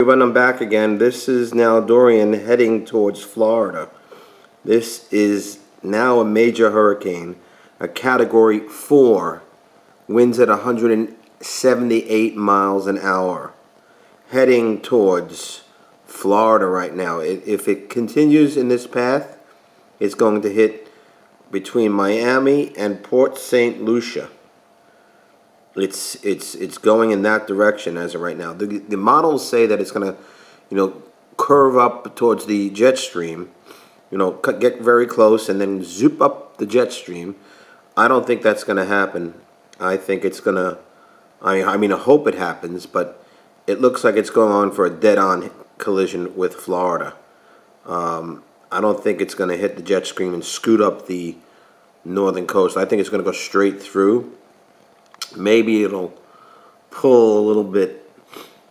When I'm back again, this is now Dorian heading towards Florida. This is now a major hurricane, a category four, winds at 178 miles an hour, heading towards Florida right now. If it continues in this path, it's going to hit between Miami and Port St. Lucia. It's it's it's going in that direction as of right now. The the models say that it's going to, you know, curve up towards the jet stream, you know, get very close and then zoop up the jet stream. I don't think that's going to happen. I think it's going to I I mean I hope it happens, but it looks like it's going on for a dead-on collision with Florida. Um, I don't think it's going to hit the jet stream and scoot up the northern coast. I think it's going to go straight through. Maybe it'll pull a little bit,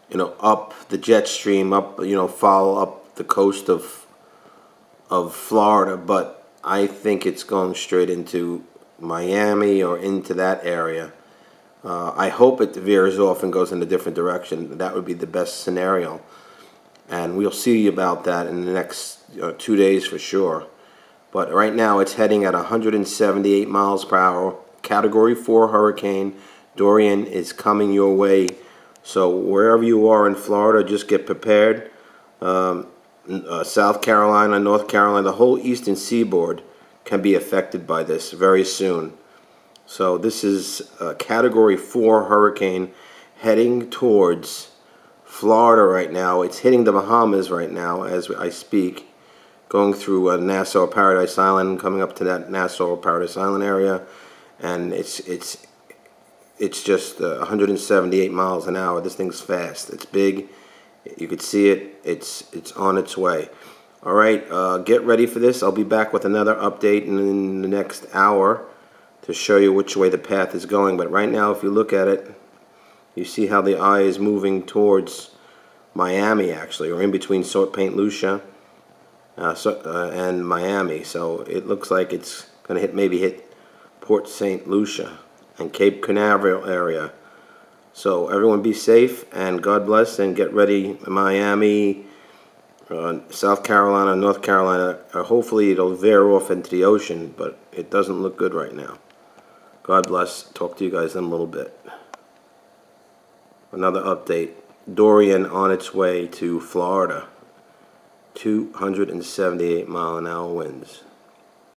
you know, up the jet stream, up, you know, follow up the coast of of Florida, but I think it's going straight into Miami or into that area. Uh, I hope it veers off and goes in a different direction. That would be the best scenario and we'll see about that in the next uh, two days for sure. But right now it's heading at 178 miles per hour. Category 4 hurricane. Dorian is coming your way. So wherever you are in Florida, just get prepared. Um, uh, South Carolina, North Carolina, the whole eastern seaboard can be affected by this very soon. So this is a Category 4 hurricane heading towards Florida right now. It's hitting the Bahamas right now as I speak, going through uh, Nassau Paradise Island, coming up to that Nassau Paradise Island area, and it's it's it's just uh, 178 miles an hour. This thing's fast. It's big. You could see it. It's it's on its way. All right, uh, get ready for this. I'll be back with another update in the next hour to show you which way the path is going. But right now, if you look at it, you see how the eye is moving towards Miami actually, or in between St. Lucia uh, so, uh, and Miami. So it looks like it's going to hit maybe hit Port St. Lucia and Cape Canaveral area. So everyone be safe and God bless and get ready. Miami, uh, South Carolina, North Carolina. Uh, hopefully it'll veer off into the ocean, but it doesn't look good right now. God bless. Talk to you guys in a little bit another update. Dorian on its way to Florida. 278 mile an hour winds.